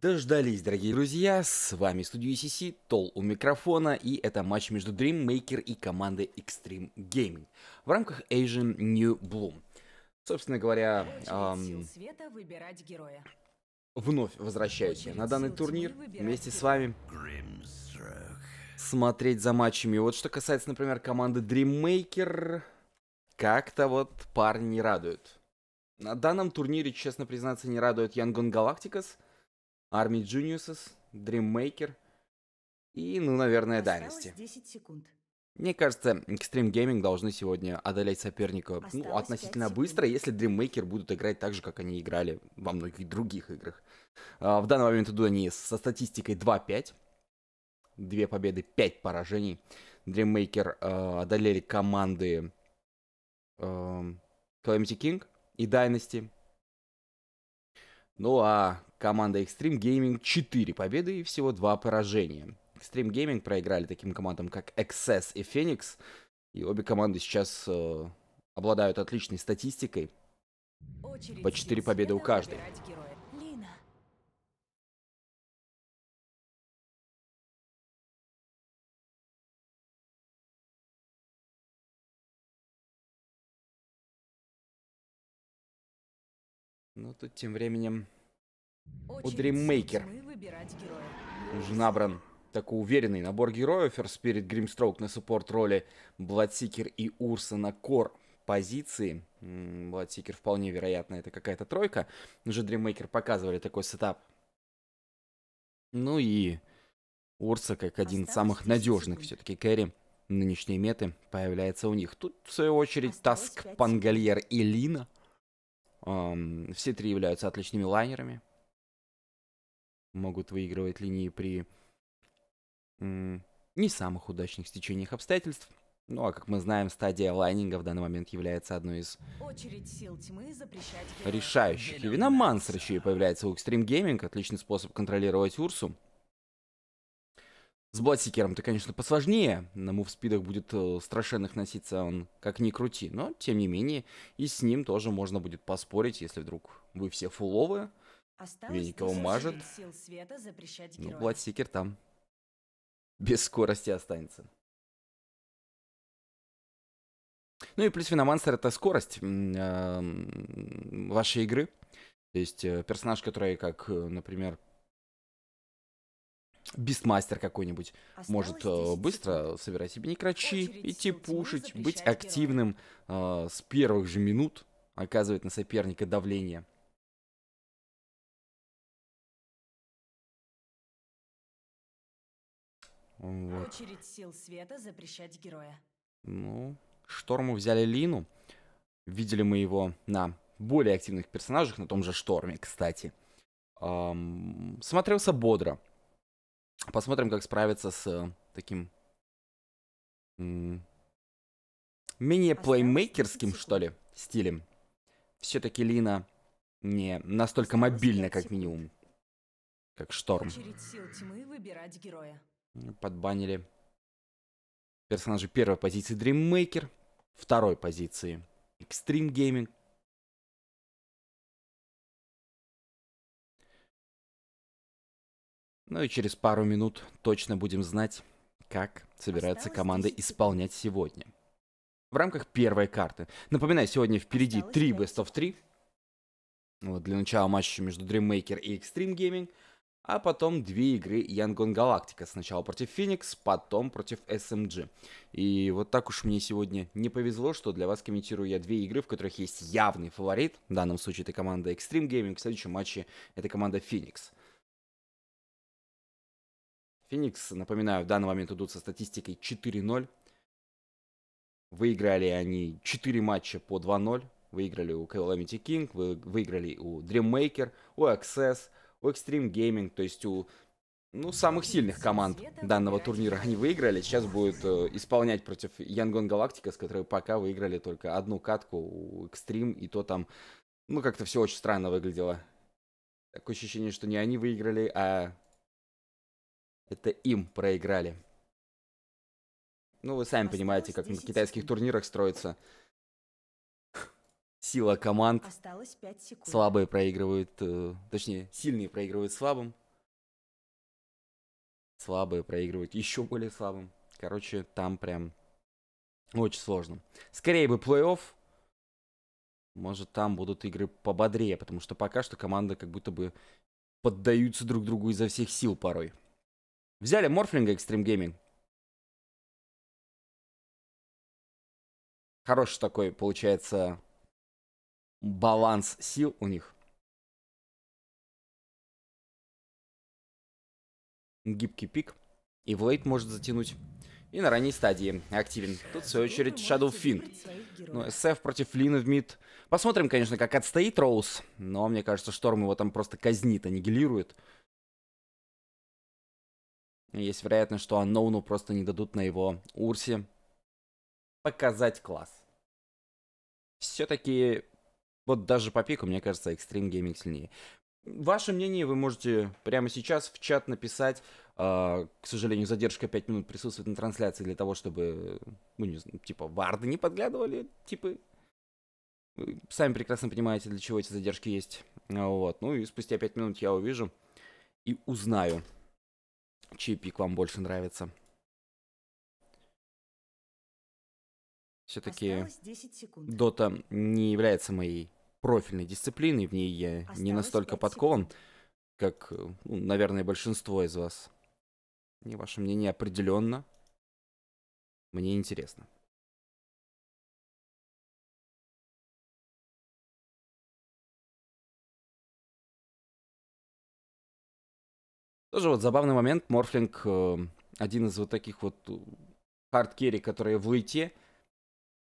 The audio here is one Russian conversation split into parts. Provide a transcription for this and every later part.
Дождались, дорогие друзья, с вами студия UCC, Тол у микрофона, и это матч между Dream Maker и командой Extreme Gaming в рамках Asian New Bloom. Собственно говоря, эм, вновь возвращаюсь я на данный турнир вместе с вами смотреть за матчами. Вот что касается, например, команды Dream Maker, как-то вот парни не радуют. На данном турнире, честно признаться, не радует Yangon Galacticos – Army Geniuses, Dreammaker и, ну, наверное, Dynasty. 10 секунд. Мне кажется, Extreme Gaming должны сегодня одолеть соперника ну, относительно быстро, если Dreammaker будут играть так же, как они играли во многих других играх. А, в данный момент идут они со статистикой 2-5. Две победы, 5 поражений. Dreammaker э, одолели команды э, Calamity King и Dynasty. Ну а команда Extreme Gaming 4 победы и всего 2 поражения. Extreme Gaming проиграли таким командам, как Excess и Phoenix. И обе команды сейчас э, обладают отличной статистикой. Очередь по 4 победы у каждой. Ну, тут тем временем у Dreammaker уже набран такой уверенный набор героев. Spirit, Grimstroke на суппорт роли, Bloodseeker и Урса на кор позиции. Bloodseeker вполне вероятно это какая-то тройка. Уже Dreammaker показывали такой сетап. Ну и Урса как один из самых надежных все-таки кэри нынешней меты появляется у них. Тут, в свою очередь, Таск, Пангальер и Лина – все три являются отличными лайнерами. Могут выигрывать линии при не самых удачных стечениях обстоятельств. Ну а как мы знаем, стадия лайнинга в данный момент является одной из решающих. И Виномансер еще и появляется у Extreme Gaming. Отличный способ контролировать Урсу. С Бладсикером-то, конечно, посложнее. На мувспидах будет э, страшенных носиться он как ни крути. Но, тем не менее, и с ним тоже можно будет поспорить, если вдруг вы все фуловые. Веникова мажет. Ну, Бладсикер там без скорости останется. Ну и плюс Виномансер это скорость э, вашей игры. То есть э, персонаж, который, как, например, Бистмастер какой-нибудь может э, быстро собирать себе некрачи, идти пушить, быть активным э, с первых же минут, оказывать на соперника давление. Вот. Очередь сил света запрещать героя. Ну, Шторму взяли Лину. Видели мы его на более активных персонажах, на том же Шторме, кстати. Эм, смотрелся бодро. Посмотрим, как справиться с э, таким менее плеймейкерским, что ли, стилем. Все-таки Лина не настолько мобильна, как минимум, как Шторм. Подбанили персонажи первой позиции Dreammaker, второй позиции Extreme Gaming, Ну и через пару минут точно будем знать, как собирается команда исполнять сегодня. В рамках первой карты. Напоминаю, сегодня впереди три Best of 3. Вот, для начала матча между Dreammaker и Extreme Gaming. А потом две игры Yangon Galactica. Сначала против Phoenix, потом против SMG. И вот так уж мне сегодня не повезло, что для вас комментирую я две игры, в которых есть явный фаворит. В данном случае это команда Extreme Gaming, в следующем матче это команда Phoenix. Феникс, напоминаю, в данный момент идут со статистикой 4-0. Выиграли они 4 матча по 2-0. Выиграли у Calamity King, вы, выиграли у Dreammaker, у Access, у Extreme Gaming, то есть у ну, самых сильных команд данного турнира они выиграли. Сейчас будет э, исполнять против Yangon Galactica, с которой пока выиграли только одну катку у Extreme, и то там, ну, как-то все очень странно выглядело. Такое ощущение, что не они выиграли, а это им проиграли. Ну, вы сами понимаете, как на китайских турнирах строится сила команд. Слабые проигрывают, э, точнее, сильные проигрывают слабым. Слабые проигрывают еще более слабым. Короче, там прям очень сложно. Скорее бы плей-офф. Может, там будут игры пободрее, потому что пока что команды как будто бы поддаются друг другу изо всех сил порой. Взяли Морфлинга Extreme Gaming. Хороший такой, получается, баланс сил у них. Гибкий пик. И Влейд может затянуть. И на ранней стадии активен. Тут, в свою очередь, Shadow Finn. Ну, SF против Лина в мид. Посмотрим, конечно, как отстоит Роуз. Но мне кажется, Шторм его там просто казнит, аннигилирует. Есть вероятность, что Анноуну просто не дадут на его Урсе показать класс. Все-таки, вот даже по пику, мне кажется, Extreme Gaming сильнее. Ваше мнение вы можете прямо сейчас в чат написать. Uh, к сожалению, задержка 5 минут присутствует на трансляции для того, чтобы, ну, не типа, варды не подглядывали, типа, сами прекрасно понимаете, для чего эти задержки есть. Вот, ну и спустя 5 минут я увижу и узнаю, чей пик вам больше нравится. Все-таки Дота не является моей профильной дисциплиной, в ней я Осталось не настолько подкован, секунд. как, ну, наверное, большинство из вас. И ваше мнение определенно мне интересно. Тоже вот забавный момент. Морфлинг э, один из вот таких вот э, hard carry, которые в late е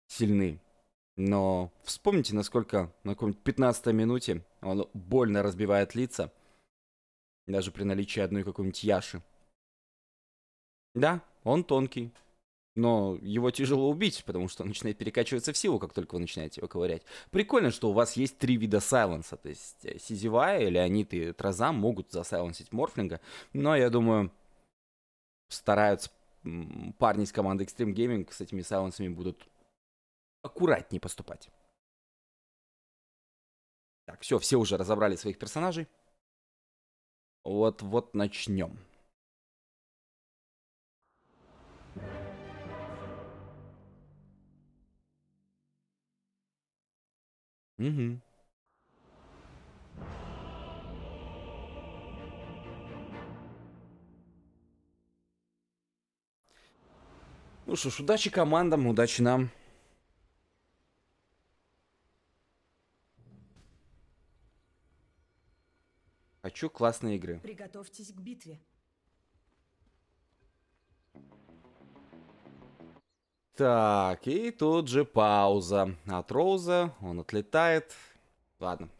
сильны. Но вспомните, насколько на каком-нибудь 15 минуте он больно разбивает лица. Даже при наличии одной какой-нибудь Яши. Да, он тонкий. Но его тяжело убить, потому что он начинает перекачиваться в силу, как только вы начинаете его ковырять. Прикольно, что у вас есть три вида сайленса. То есть э, Сизивая, Леонид и Тразам могут засайленсить Морфлинга. Но я думаю, стараются парни из команды Extreme Gaming с этими сайленсами будут аккуратнее поступать. Так, все, все уже разобрали своих персонажей. Вот, вот начнем. Угу. Ну что ж, удачи командам, удачи нам. Хочу классные игры. Приготовьтесь к битве. Так, и тут же пауза от Роуза. Он отлетает. Ладно.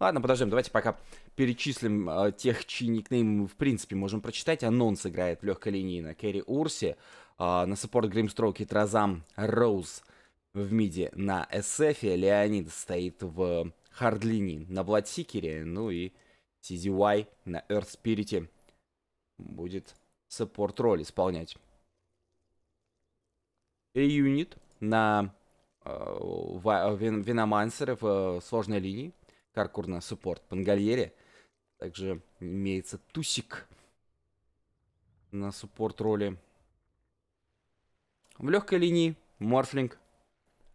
Ладно, подождем, давайте пока перечислим э, тех, чьи никнеймы мы в принципе можем прочитать. Анонс играет в легкой линии на Керри Урсе, э, на support Гримстроуке Тразам Роуз в mid е на SF, Леонид стоит в hard линии на Бладсикере, ну и CZY на Earth Spirit будет support роль исполнять. Юнит на э, Виномансере в э, сложной линии. Каркур на support Пангальере. Также имеется Тусик на support роли. В легкой линии Морфлинг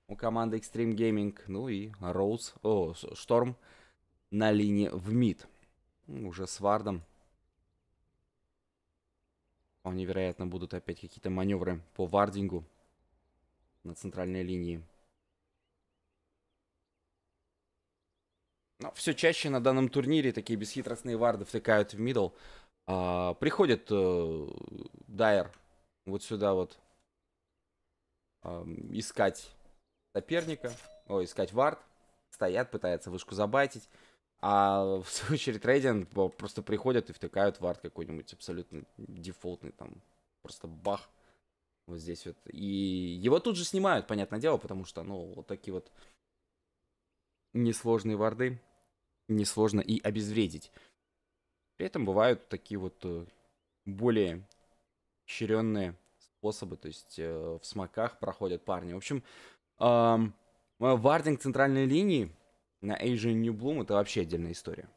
у команды Extreme Gaming. Ну и Роуз, о, Шторм на линии в mid. Ну, уже с Ward ом. Вполне вероятно будут опять какие-то маневры по warding у на центральной линии. Но все чаще на данном турнире такие бесхитростные ward ы втыкают в middle. А, приходит э, Дайер вот сюда вот э, искать соперника, о, искать вард. Стоят, пытаются вышку забайтить. А в свою очередь Рейдиан просто приходят и втыкают вард какой-нибудь абсолютно дефолтный, там, просто бах. Вот здесь вот. И его тут же снимают, понятное дело, потому что, ну, вот такие вот несложные варды несложно и обезвредить. При этом бывают такие вот э, более щеренные способы, то есть э, в смоках проходят парни. В общем, эм, вардинг центральной линии На Asian New Bloom это вообще отдельная история.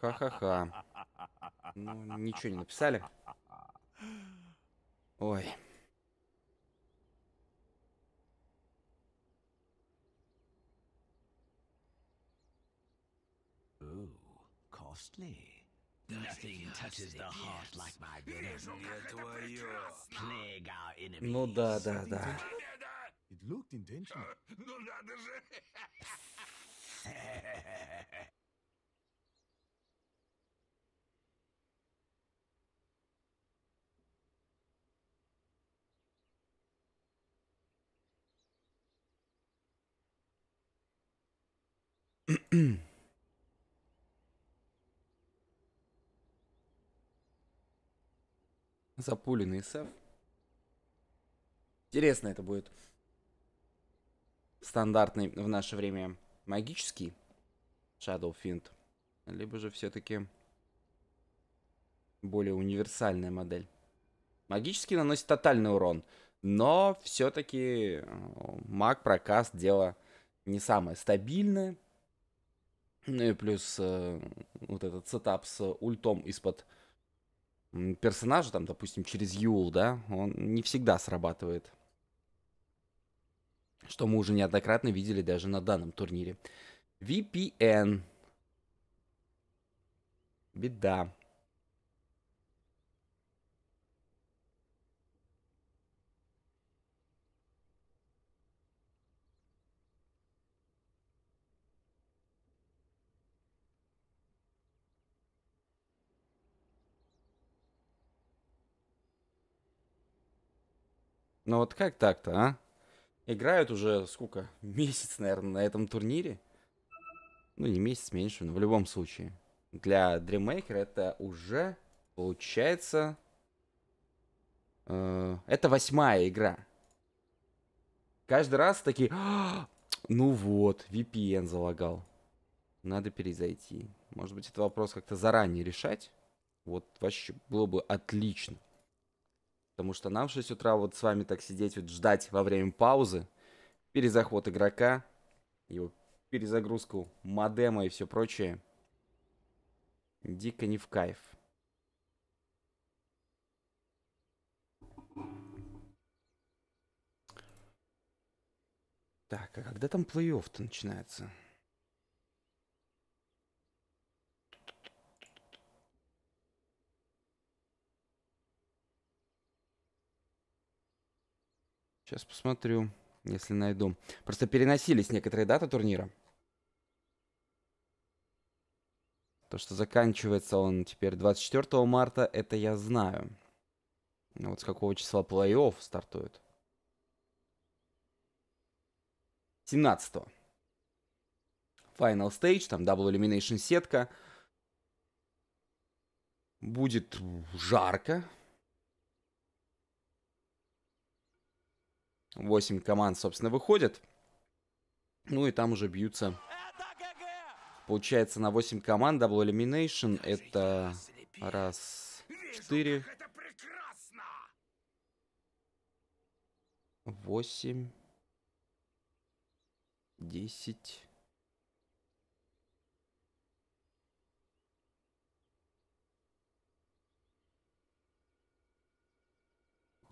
Ха-ха-ха. Ну, ничего не написали. Ой. costly. Nothing touches the heart like my venom. Plague our enemies. Ну да, да, да. It looked intentional. Ну надо же! Запуленный СФ. Интересно это будет. Стандартный в наше время магический Shadow Fiend. Либо же все-таки более универсальная модель. Магический наносит тотальный урон. Но все-таки маг прокаст дело не самое стабильное. Ну и плюс э, вот этот сетап с ультом из-под м, персонажа, там, допустим, через Юл, да, он не всегда срабатывает. Что мы уже неоднократно видели даже на данном турнире. VPN. Беда. Ну вот как так-то, а? Играют уже, сколько, месяц, наверное, на этом турнире. Ну, не месяц, меньше, но в любом случае. Для Dreammaker это уже, получается... э, это восьмая игра. Каждый раз такие... «А, Ну вот, VPN залагал. Надо перезайти. Может быть, это вопрос как-то заранее решать? Вот вообще было бы отлично. Потому что нам в 6 утра вот с вами так сидеть, вот ждать во время паузы, перезаход игрока, его перезагрузку модема и все прочее. Дико не в кайф. Так, а когда там плей-офф-то начинается? Сейчас посмотрю, если найду. Просто переносились некоторые даты турнира. То, что заканчивается он теперь 24 марта, это я знаю. Но вот с какого числа плей-офф стартует? 17 -го. Final Stage, там Double Elimination сетка. Будет жарко. 8 команд, собственно, выходят. Ну и там уже бьются. Получается, на 8 команд Double Elimination это раз, четыре, Это прекрасно! восемь, десять.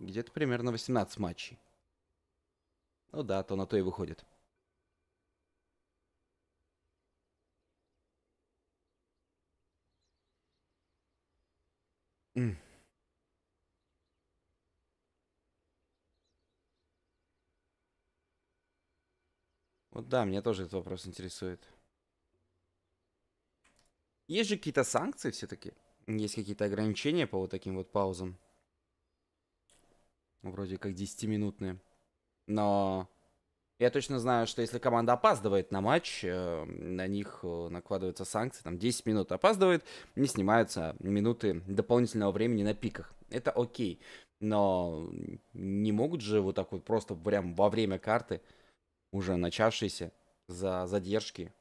Где-то примерно 18 матчей. Ну да, то на то и выходит. Вот да, меня тоже этот вопрос интересует. Есть же какие-то санкции все-таки? Есть какие-то ограничения по вот таким вот паузам? Вроде как 10-минутные. Но я точно знаю, что если команда опаздывает на матч, э, на них э, накладываются санкции, там 10 минут опаздывает, не снимаются минуты дополнительного времени на пиках. Это окей. Но не могут же вот так вот просто прям во время карты, уже начавшейся, за задержки,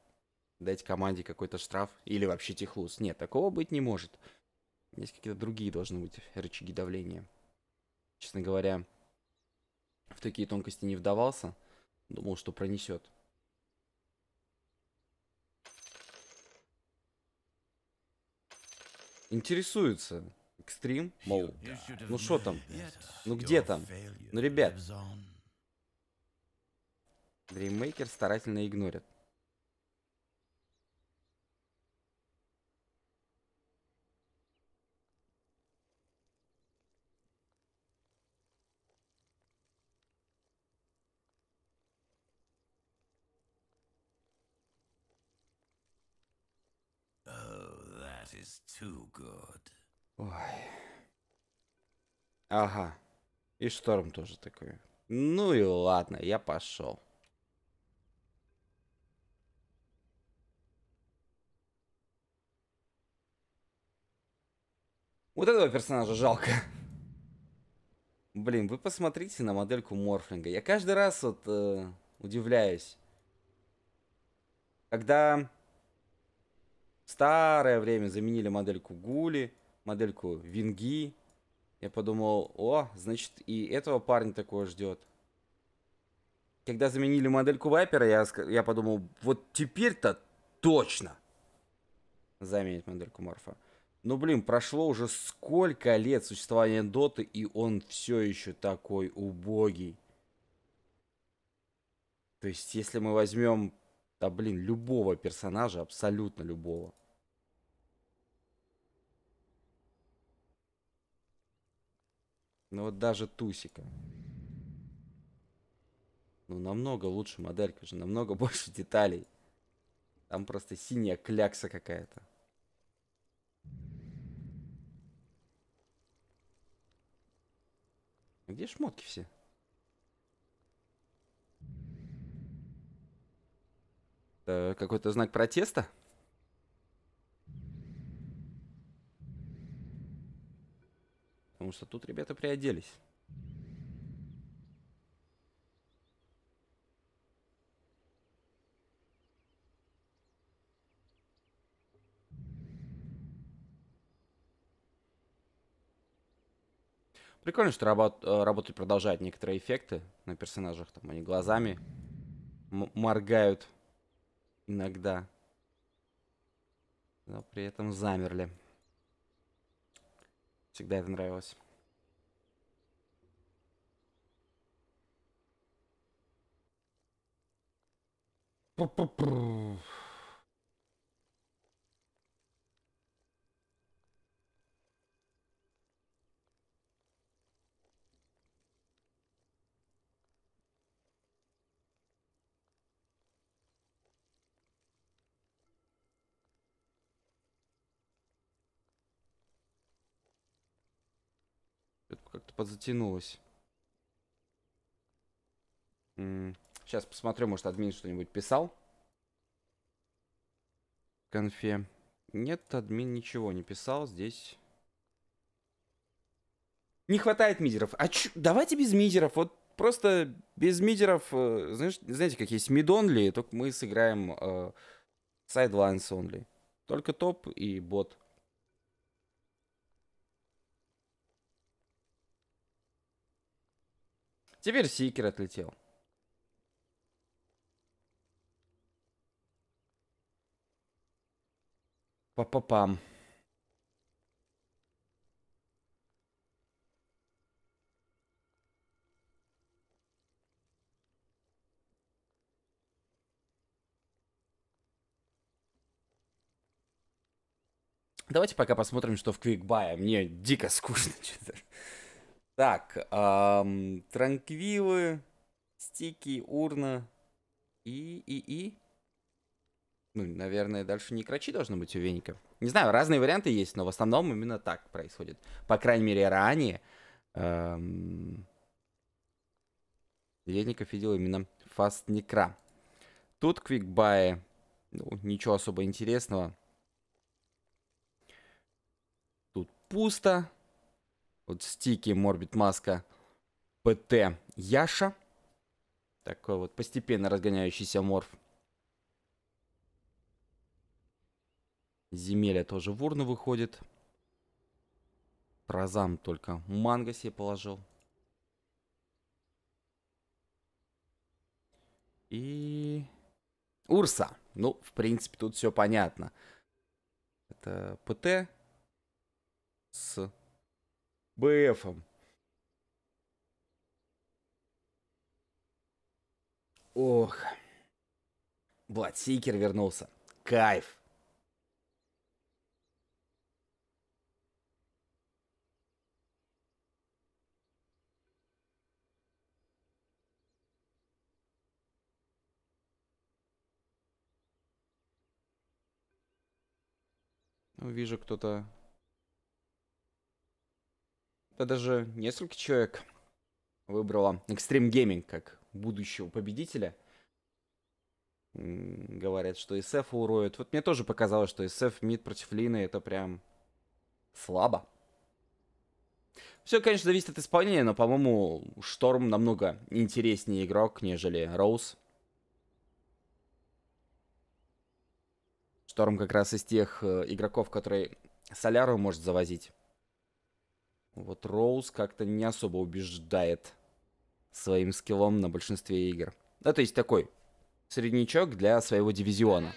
дать команде какой-то штраф или вообще техлуз. Нет, такого быть не может. Есть какие-то другие должны быть рычаги давления. Честно говоря, в такие тонкости не вдавался. Думал, что пронесет. Интересуется. Экстрим, мол, ну что там? Ну где там? Ну, ребят. Дриммейкер старательно игнорит. Is too good. Ой. Ага. И шторм тоже такой. Ну и ладно, я пошел. Вот этого персонажа жалко. Блин, вы посмотрите на модельку Морфлинга. Я каждый раз вот э, удивляюсь. Когда старое время заменили модельку Гули, модельку Винги. Я подумал, о, значит, и этого парня такое ждет. Когда заменили модельку Вайпера, я, я подумал, вот теперь-то точно заменить модельку Морфа. Ну, блин, прошло уже сколько лет существования Доты, и он все еще такой убогий. То есть, если мы возьмем, да, блин, любого персонажа, абсолютно любого, Ну вот даже Тусика. Ну намного лучше моделька же, намного больше деталей. Там просто синяя клякса какая-то. Где шмотки все? Это какой-то знак протеста? Потому что тут ребята приоделись. Прикольно, что работ, э, работать продолжают некоторые эффекты на персонажах. Там они глазами моргают иногда. Но при этом замерли. Всегда это нравилось. как-то подзатянулось. Сейчас посмотрю, может админ что-нибудь писал. Конфе. Нет, админ ничего не писал. Здесь... Не хватает мидеров. А чё? Давайте без мидеров. Вот просто без мидеров... Э, знаешь, знаете, как есть мид only, только мы сыграем э, sidelines only. Только топ и бот. Теперь Сикер отлетел. Па-па-пам. Давайте пока посмотрим, что в Квикбае. Мне дико скучно что-то. Так, эм, транквилы, стики, урна и, и, и. Ну, наверное, дальше не крачи должно быть у веника. Не знаю, разные варианты есть, но в основном именно так происходит. По крайней мере, ранее эм, Веников видел именно фаст некра. Тут квикбай, ну, ничего особо интересного. Тут пусто. Вот стики Морбит Маска ПТ Яша. Такой вот постепенно разгоняющийся морф. Земелья тоже в урну выходит. Прозам только манго себе положил. И... Урса. Ну, в принципе, тут все понятно. Это ПТ с БФом. Ох. Бладсикер вернулся. Кайф. Ну, вижу, кто-то... Да даже несколько человек выбрало Extreme Gaming как будущего победителя. Говорят, что SF уроют. Вот мне тоже показалось, что SF мид против Лины это прям слабо. Все, конечно, зависит от исполнения, но, по-моему, Шторм намного интереснее игрок, нежели Роуз. Шторм как раз из тех э, игроков, которые Соляру может завозить. Вот Роуз как-то не особо убеждает своим скиллом на большинстве игр. Да, то есть такой среднячок для своего дивизиона.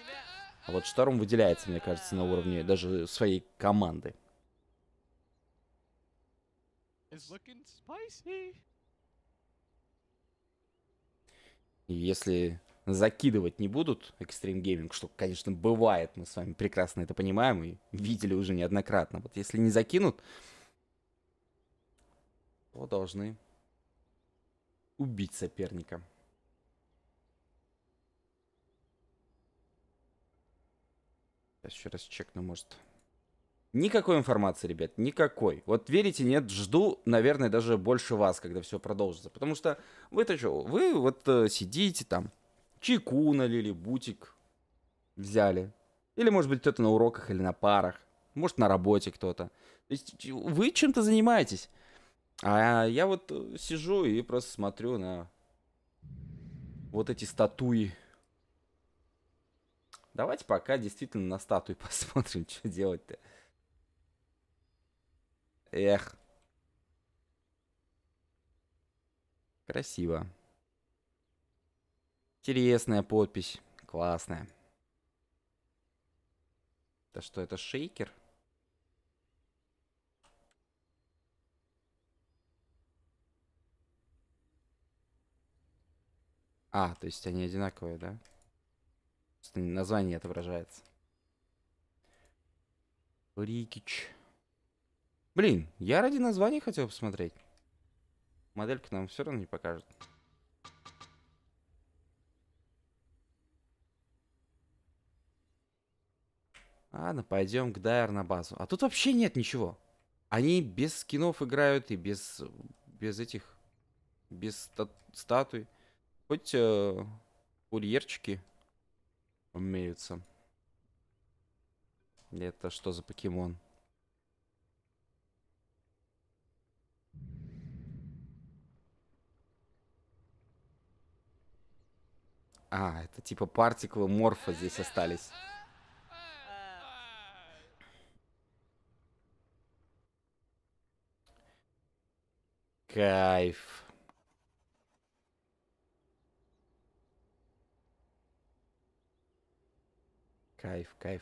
А вот Шторм выделяется, мне кажется, на уровне даже своей команды. И если закидывать не будут Extreme Gaming, что, конечно, бывает, мы с вами прекрасно это понимаем и видели уже неоднократно. Вот если не закинут, то должны убить соперника. Сейчас еще раз чекну, может. Никакой информации, ребят, никакой. Вот верите, нет, жду, наверное, даже больше вас, когда все продолжится. Потому что вы-то что, вы вот э, сидите там, чайку налили, бутик взяли. Или, может быть, кто-то на уроках или на парах. Может, на работе кто-то. То есть вы чем-то занимаетесь. А я вот э, сижу и просто смотрю на вот эти статуи. Давайте пока действительно на статуи посмотрим, что делать-то. Эх. Красиво. Интересная подпись. Классная. Это что, это шейкер? А, то есть они одинаковые, да? Название отображается. Рикич. Блин, я ради названия хотел посмотреть. Моделька нам все равно не покажет. Ладно, пойдем к Дайер на базу. А тут вообще нет ничего. Они без скинов играют и без, без этих, без ста статуй. Хоть э, курьерчики умеются. Это что за покемон? А, это типа партиклы морфа здесь остались. Кайф. Кайф, кайф.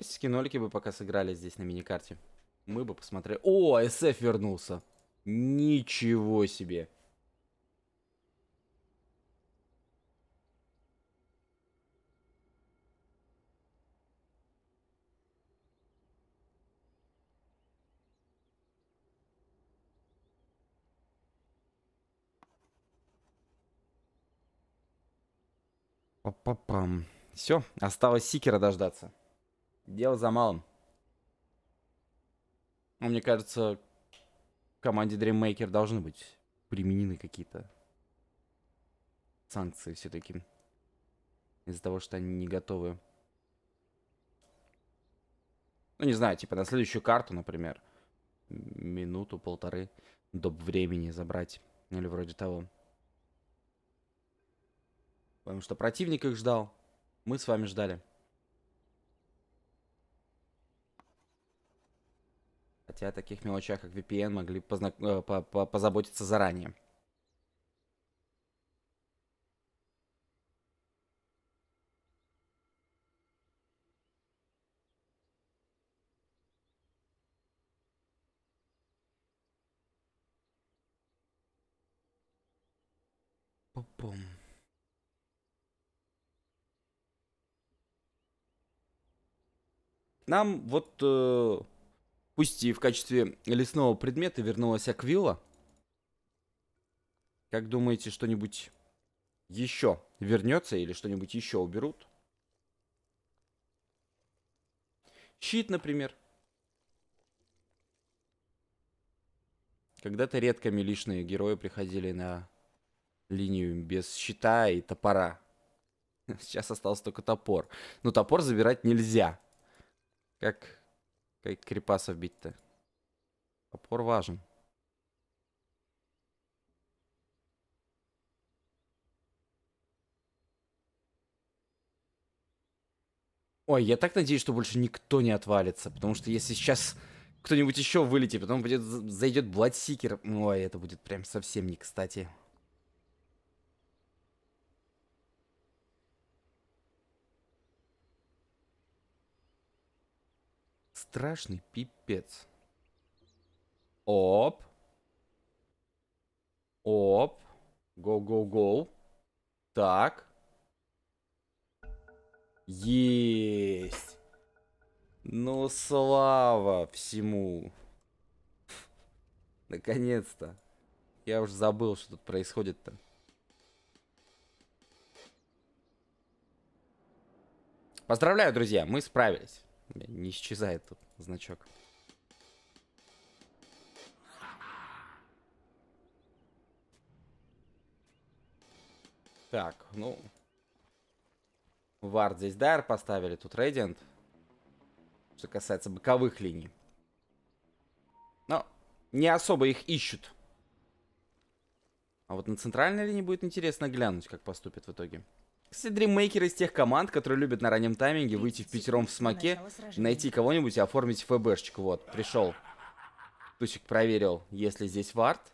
Скинолики бы пока сыграли здесь на миникарте. Мы бы посмотрели. О, SF вернулся. Ничего себе. Пам. Все, осталось Сикера дождаться. Дело за малым. Ну, мне кажется, команде Dreammaker должны быть применены какие-то санкции все-таки. Из-за того, что они не готовы. Ну, не знаю, типа на следующую карту, например, минуту-полторы доп. времени забрать. Или вроде того. Потому что противник их ждал. Мы с вами ждали. Хотя о таких мелочах, как VPN, могли э, по- по- позаботиться заранее. Пу-пум. Нам вот, э, пусть и в качестве лесного предмета вернулась Аквилла. Как думаете, что-нибудь еще вернется или что-нибудь еще уберут? Щит, например. Когда-то редко милишные герои приходили на линию без щита и топора. Сейчас остался только топор. Но топор забирать нельзя. Как, как крепасов бить-то? Топор важен. Ой, я так надеюсь, что больше никто не отвалится, потому что если сейчас кто-нибудь еще вылетит, потом будет, зайдет Бладсикер, ой, это будет прям совсем не кстати. Страшный пипец. Оп. Оп. Гоу-гоу-гоу. Так. Есть. Ну, слава всему. Наконец-то. Я уже забыл, что тут происходит-то. Поздравляю, друзья, мы справились. Не исчезает тут значок. Так, ну... Вард здесь Дайр поставили, тут Рейдиант. Что касается боковых линий. Но не особо их ищут. А вот на центральной линии будет интересно глянуть, как поступит в итоге. Кстати, дриммейкер из тех команд, которые любят на раннем тайминге выйти в пятером в смоке, найти кого-нибудь и оформить ФБшечку. Вот, пришел. Тусик проверил, есть ли здесь вард.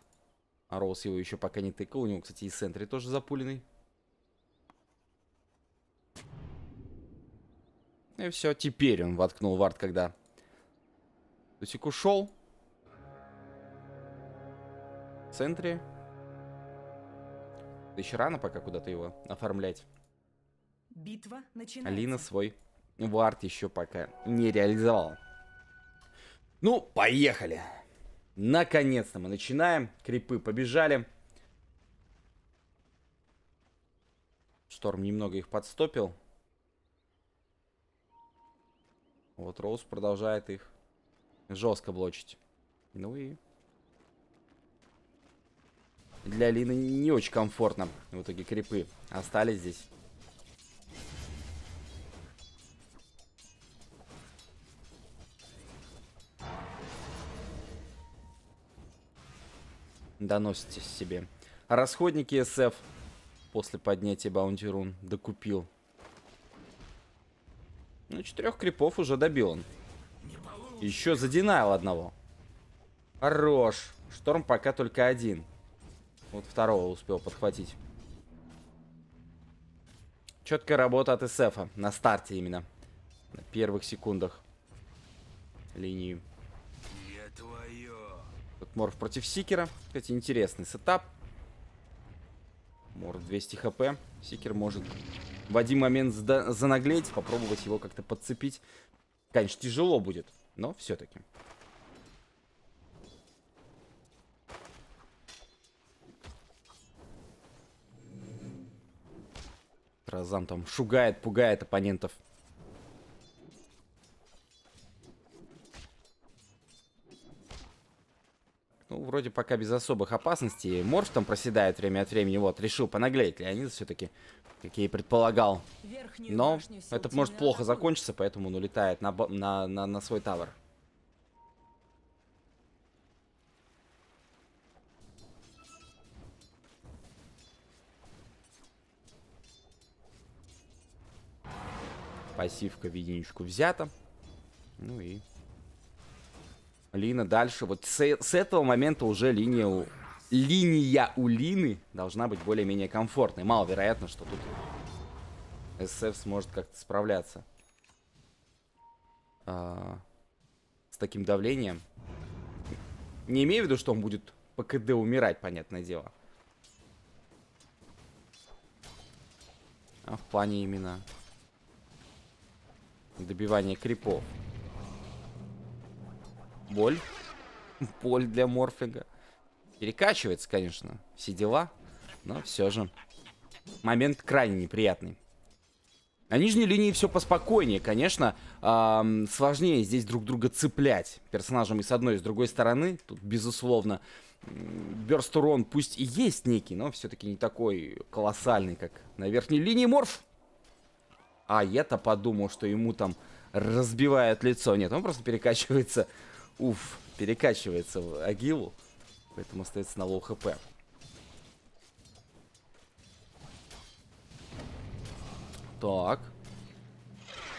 А Роуз его еще пока не тыкал. У него, кстати, и сентри тоже запуленный. И все, теперь он воткнул вард, когда Тусик ушел. В центре. Да еще рано пока куда-то его оформлять. Битва начинается. Алина свой вард еще пока не реализовала. Ну, поехали. Наконец-то мы начинаем. Крипы побежали. Шторм немного их подстопил. Вот Роуз продолжает их жестко блочить. Ну и... Для Алины не очень комфортно. В итоге крипы остались здесь. Доносите себе. Расходники SF после поднятия Баунти Рун докупил. Ну, четырех крипов уже добил он. Еще задинайл одного. Хорош. Шторм пока только один. Вот второго успел подхватить. Четкая работа от SF на старте именно. На первых секундах линии. Морф против Сикера. Кстати, интересный setup. Морф 200 HP. Сикер может в один момент занаглеть, попробовать его как-то подцепить. Конечно, тяжело будет, но все-таки. Разам там шугает, пугает оппонентов. Ну, вроде пока без особых опасностей. Морж там проседает время от времени. Вот, решил понаглеть Леонид все-таки, как я и предполагал. Но это может плохо закончиться, поэтому он улетает на, на, на, на свой тавер. Пассивка в единичку взята. Ну и Лина дальше. Вот с, с этого момента уже линия у... Линия у Лины должна быть более-менее комфортной. Маловероятно, что тут SF сможет как-то справляться. А, с таким давлением. Не имею в виду, что он будет по КД умирать, понятное дело. А в плане именно добивания крипов. Боль. Боль для морфлинга. Перекачивается, конечно, все дела. Но все же. Момент крайне неприятный. На нижней линии все поспокойнее, конечно. Эм, сложнее здесь друг друга цеплять персонажам и с одной, и с другой стороны. Тут, безусловно, Берст урон пусть и есть некий, но все-таки не такой колоссальный, как на верхней линии Морф. А я-то подумал, что ему там разбивают лицо. Нет, он просто перекачивается. Уф, перекачивается в Агилу. Поэтому остается на low HP. Так.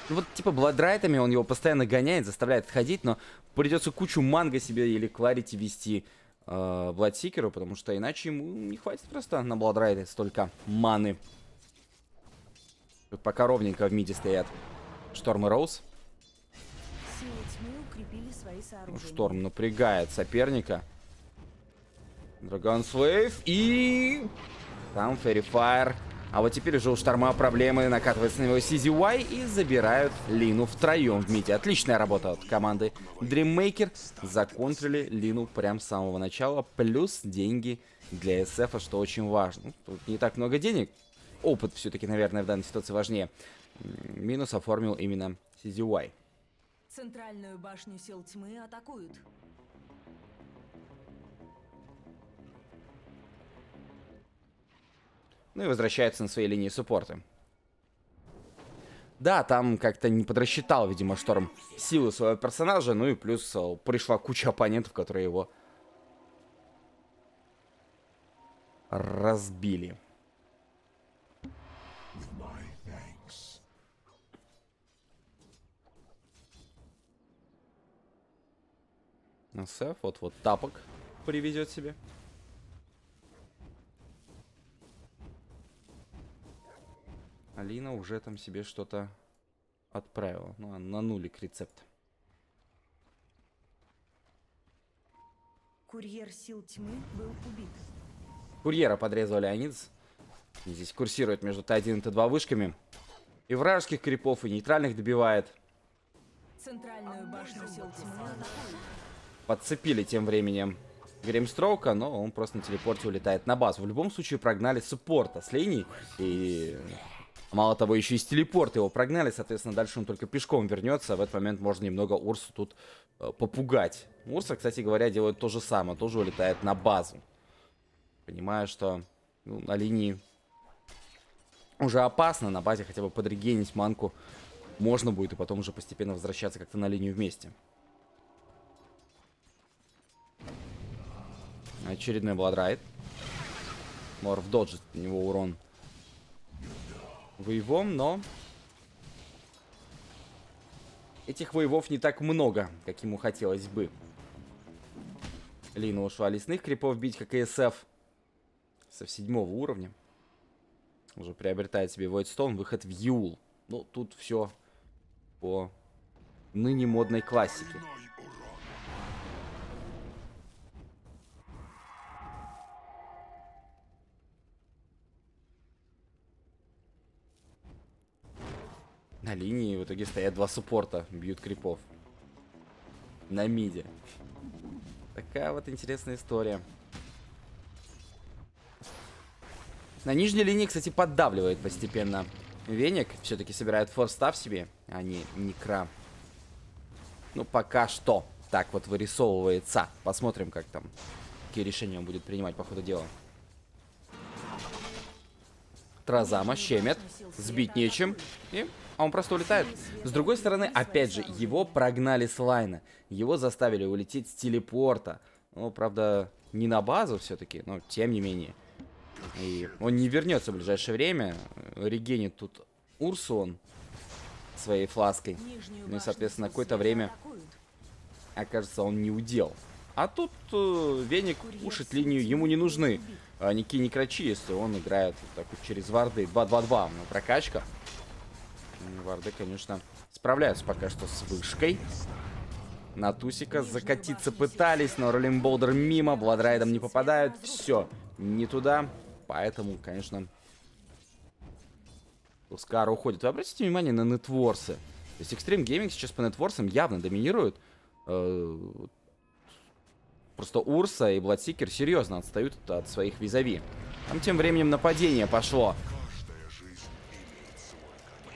Ну вот, типа, Bloodrite ами он его постоянно гоняет, заставляет ходить, но придется кучу манго себе или clarity везти э, Бладсикеру, потому что иначе ему не хватит просто на Bloodrite ы столько маны. Тут пока ровненько в миде стоят Шторм и Роуз. Шторм напрягает соперника. Драгон Слейв и... Там Ферри Фаер. А вот теперь уже у Шторма проблемы. Накатывается на него CZY и забирают Лину втроем в миде. Отличная работа от команды Dreammaker. Законтрили Лину прям с самого начала. Плюс деньги для SF, что очень важно. Ну, Тут не так много денег. Опыт все-таки, наверное, в данной ситуации важнее. Минус оформил именно CZY. Центральную башню сил тьмы атакуют. Ну и возвращается на своей линии суппорта. Да, там как-то не подрасчитал, видимо, Шторм силы своего персонажа, ну и плюс э, пришла куча оппонентов, которые его разбили. НСФ, вот-вот тапок привезет себе. Алина уже там себе что-то отправила. Ну, а на нулик рецепт. Курьер сил тьмы был убит. Курьера подрезал Леонидс. Здесь курсирует между Т1 и Т2 вышками. И вражеских крипов, и нейтральных добивает. Центральную башню сил тьмы. Подцепили тем временем Гримстроука, но он просто на телепорте улетает на базу. В любом случае прогнали суппорта с линий. И мало того, еще и с телепорта его прогнали. Соответственно, дальше он только пешком вернется. В этот момент можно немного Урсу тут э, попугать. Урса, кстати говоря, делает то же самое. Тоже улетает на базу. Понимая, что ну, на линии уже опасно. На базе хотя бы подрегенить манку можно будет. И потом уже постепенно возвращаться как-то на линию вместе. Очередной Бладрайт. Морф доджит у него урон воевом, но... Этих воевов не так много, как ему хотелось бы. Лина ушла лесных крипов бить, как и СФ. Со седьмого уровня. Уже приобретает себе Voidstone, выход в Юл. Ну, тут все по ныне модной классике. На линии в итоге стоят два суппорта, бьют крипов. На миде. Такая вот интересная история. На нижней линии, кстати, поддавливает постепенно Веник. Все-таки собирает форстав себе, а не Некра. Ну, пока что. Так вот вырисовывается. Посмотрим, как там, какие решения он будет принимать по ходу дела. Тразама щемит. Сбить нечем. И он просто улетает. С другой стороны, опять же, его прогнали с лайна. Его заставили улететь с телепорта. Ну, правда, не на базу все-таки, но тем не менее. И он не вернется в ближайшее время. Регенит тут Урсу он своей флаской. Ну и, соответственно, какое-то время окажется, он не удел. А тут э, Веник пушит линию, ему не нужны а, ники не крачи, если он играет вот так вот через ward ы 2-2-2. Ну, прокачка. Ward ы, конечно, справляются пока что с вышкой. На Тусика закатиться пытались, но Rolling Boulder мимо, Bloodrite ом не попадают. Все, не туда. Поэтому, конечно, Тускар уходит. Вы обратите внимание на net worth ы. То есть Extreme Gaming сейчас по net worth ам явно доминирует. Э, Просто Урса и Бладсикер серьезно отстают от, от своих визави. Там тем временем нападение пошло.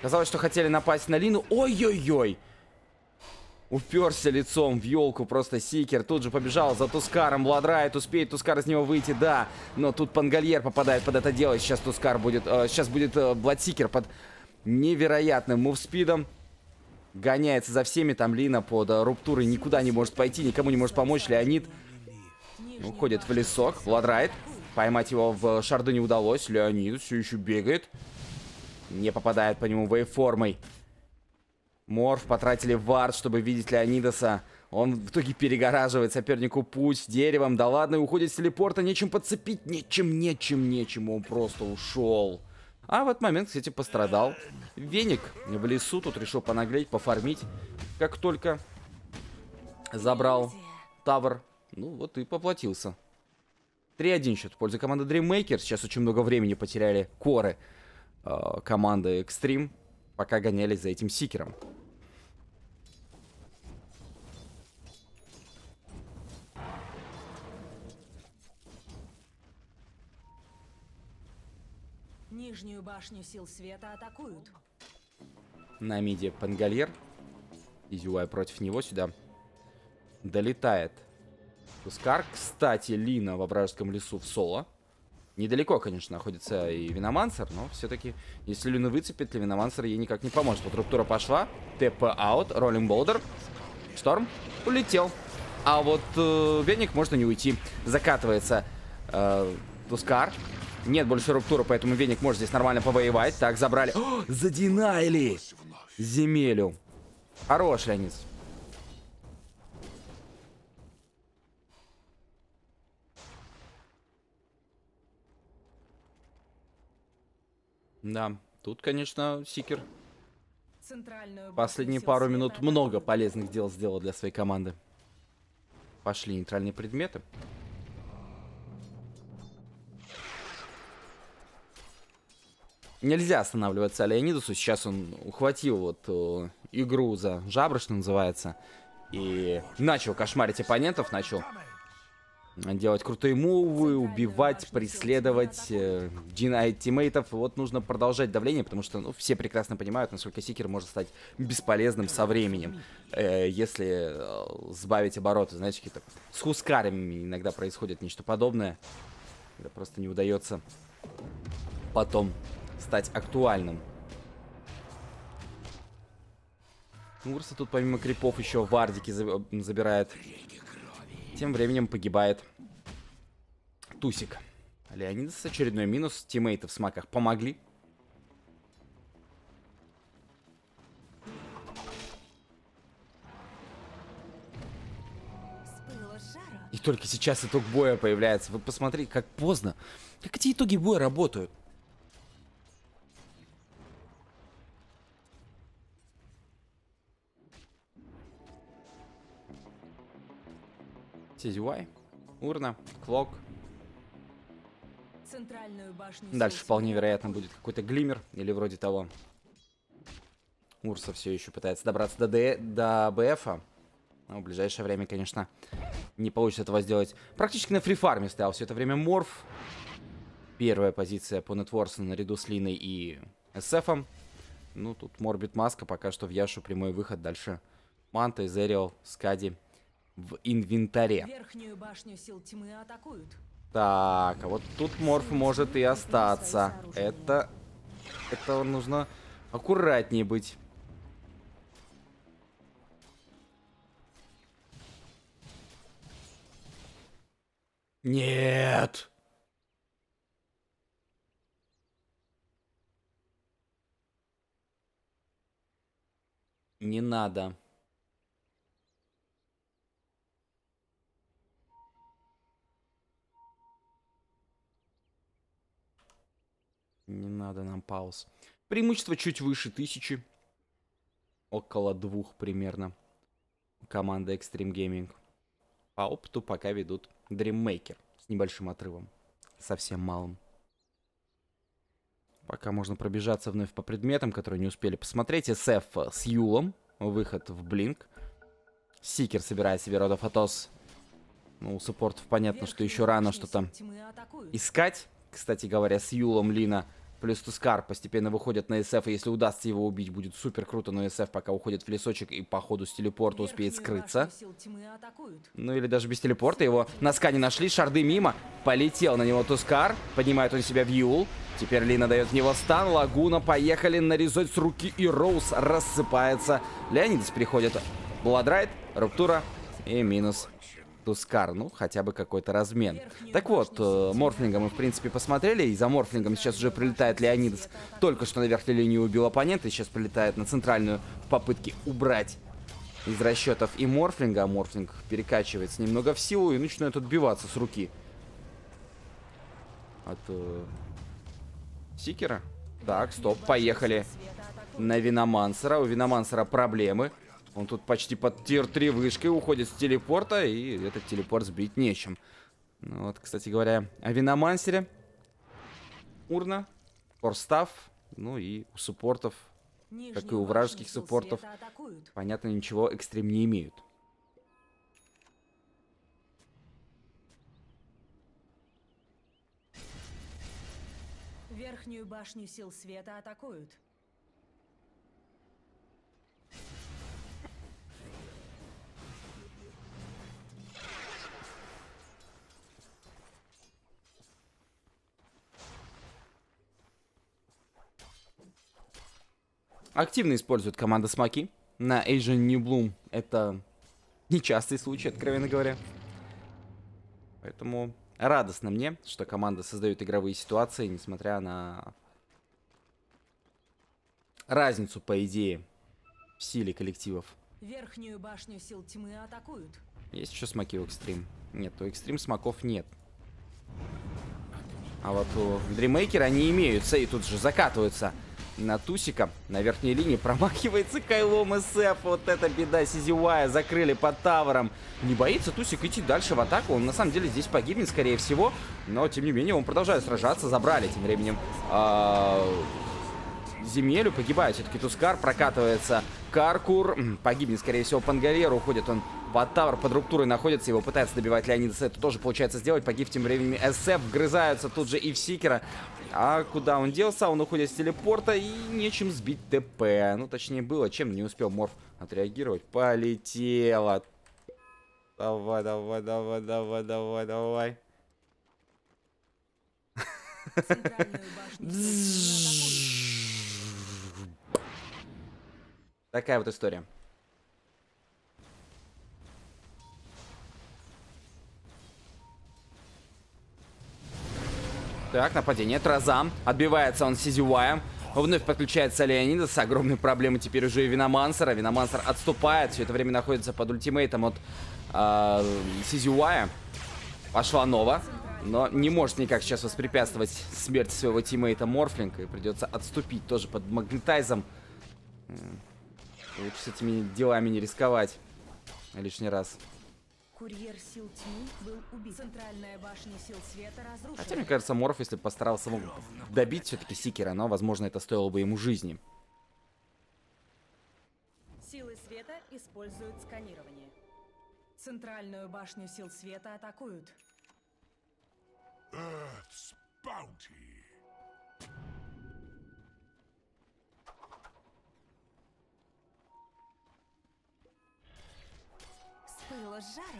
Казалось, что хотели напасть на Лину. Ой-ой-ой! Уперся лицом в елку просто Сикер. Тут же побежал за Тускаром. Bloodrite успеет Тускар из него выйти, да. Но тут Пангальер попадает под это дело. Сейчас Тускар будет... э, сейчас будет э, Бладсикер под невероятным movespeed ом. Гоняется за всеми. Там Лина под э, руптурой никуда не может пойти. Никому не может помочь. Леонид Уходит в лесок. Бладрайт. Поймать его в шарду не удалось. Леонид все еще бегает. Не попадает по нему вейформой. Морф потратили вард, чтобы видеть Леонидаса. Он в итоге перегораживает сопернику путь деревом. Да ладно, и уходит с телепорта. Нечем подцепить. Нечем, нечем, нечем. Он просто ушел. А в этот момент, кстати, пострадал Веник. В лесу тут решил понаглеть, пофармить. Как только забрал Тавр. Ну вот и поплатился. 3-1 счет в пользу команды Dreammaker. Сейчас очень много времени потеряли коры э, команды Extreme, пока гонялись за этим Сикером. Нижнюю башню сил света атакуют. На миде Пангальер. Изюай против него сюда. Долетает. Тускар. Кстати, Лина во вражеском лесу в соло. Недалеко, конечно, находится и Виномансер, но все-таки, если Лину выцепит, то Виномансер ей никак не поможет. Вот Руптура пошла, ТП аут, Роллинг Болдер, Шторм улетел. А вот э, Веник можно не уйти. Закатывается э, Тускар. Нет больше Руптура, поэтому Веник может здесь нормально повоевать. Так, забрали. О, задинайли! Земелю. Хорош, Леонид. Да, тут, конечно, Сикер последние пару минут много полезных дел сделал для своей команды. Пошли нейтральные предметы. Нельзя останавливаться Леонидусу. Сейчас он ухватил вот э, игру за жабры, что называется. И начал кошмарить оппонентов, начал делать крутые мувы, убивать, преследовать, э, динать тиммейтов. Вот нужно продолжать давление, потому что ну, все прекрасно понимают, насколько Сикер может стать бесполезным со временем. Э, если э, сбавить обороты, знаете, какие-то с хускарами иногда происходит нечто подобное. Это просто не удается потом стать актуальным. Урса тут помимо крипов еще вардики за- забирает. Тем временем погибает Тусик. Леонидас очередной минус. Тиммейты в смаках помогли. И только сейчас итог боя появляется. Вы посмотрите, как поздно. Как эти итоги боя работают. TZY, урна, клок. Дальше вполне вероятно будет какой-то глиммер или вроде того. Урса все еще пытается добраться до, Д... до БФа. Но в ближайшее время, конечно, не получится этого сделать. Практически на фрифарме стоял все это время Морф. Первая позиция по Нетворсу наряду с Линой и СФом. Ну, тут Морбит Маска пока что в Яшу прямой выход. Дальше Манта, Эзериал, Скади в инвентаре. Верхнюю башню сил тьмы атакуют. Так, а вот тут Морф может и остаться. Это... Это нужно аккуратнее быть. Нет! Не надо. Не надо нам пауз. Преимущество чуть выше тысячи. Около двух примерно. Команда Extreme Gaming. По опыту пока ведут Dreammaker. С небольшим отрывом. Совсем малым. Пока можно пробежаться вновь по предметам, которые не успели посмотреть. SF с Юлом. Выход в Блинк. Сикер собирает себе Родов Атос. Ну, у суппортов понятно, что еще рано что-то искать. Кстати говоря, с Юлом Лина плюс Тускар постепенно выходят на СФ. И если удастся его убить, будет супер круто. Но СФ пока уходит в лесочек и по ходу с телепорта успеет скрыться. Ну или даже без телепорта. Его на скане нашли. Шарды мимо. Полетел на него Тускар. Поднимает он себя в Юл. Теперь Лина дает в него стан. Лагуна. Поехали нарезать с руки. И Роуз рассыпается. Леонидс приходит. Бладрайт. Руптура. И минус Тускар, ну, хотя бы какой-то размен. Так вот, э, Морфлинга мы, в принципе, посмотрели, и за Морфлингом сейчас уже прилетает Леонидас. Только что на верхней линии убил оппонента, и сейчас прилетает на центральную в попытке убрать из расчетов и Морфлинга. А Морфлинг перекачивается немного в силу и начинает отбиваться с руки. От э, Сикера. Так, стоп, поехали на Виномансера. У Виномансера проблемы. Он тут почти под тир-3 вышкой уходит с телепорта, и этот телепорт сбить нечем. Ну, вот, кстати говоря, о Виномансере. Урна, Форстав, ну и у суппортов, как и у вражеских суппортов, понятно, ничего экстрим не имеют. Верхнюю башню сил света атакуют. Активно использует команда Смоки. На Asian New Bloom это нечастый случай, откровенно говоря. Поэтому радостно мне, что команда создает игровые ситуации, несмотря на разницу, по идее, в силе коллективов. Верхнюю башню сил тьмы атакуют. Есть еще смоки у экстрим? Нет, у экстрим смоков нет. А вот у Дримейкера они имеются и тут же закатываются на Тусика. На верхней линии промахивается Кайлом СФ. Вот это беда. Сизивая закрыли под тавером. Не боится Тусик идти дальше в атаку. Он на самом деле здесь погибнет, скорее всего. Но, тем не менее, он продолжает сражаться. Забрали тем временем а, земелю. Погибает все-таки Тускар. Прокатывается Каркур. Погибнет, скорее всего, Пангалер. Уходит он под тавер, под руктурой находится. Его пытается добивать Леонидас. Это тоже получается сделать. Погиб тем временем СФ. Вгрызаются тут же и в Сикера. А куда он делся? Он уходит с телепорта и нечем сбить ТП. Ну, точнее, было чем. Не успел Морф отреагировать. Полетело. Давай, давай, давай, давай, давай, давай. Такая вот история. Так, нападение. Тразам. Отбивается он Сизюаем. Вновь подключается Леонидас. Огромные проблемы теперь уже и Виномансера. Виномансер отступает. Все это время находится под ультимейтом от э. Пошла Нова. Но не может никак сейчас воспрепятствовать смерти своего тиммейта Морфлинг. И придется отступить тоже под магнетайзом. Лучше с этими делами не рисковать лишний раз. Курьер сил тьмы был убит. Центральная башня сил света разрушена. Хотя, мне кажется, Морф, если бы постарался мог добить все-таки Сикера, но, возможно, это стоило бы ему жизни. Силы света используют сканирование. Центральную башню сил света атакуют. Earth's bounty.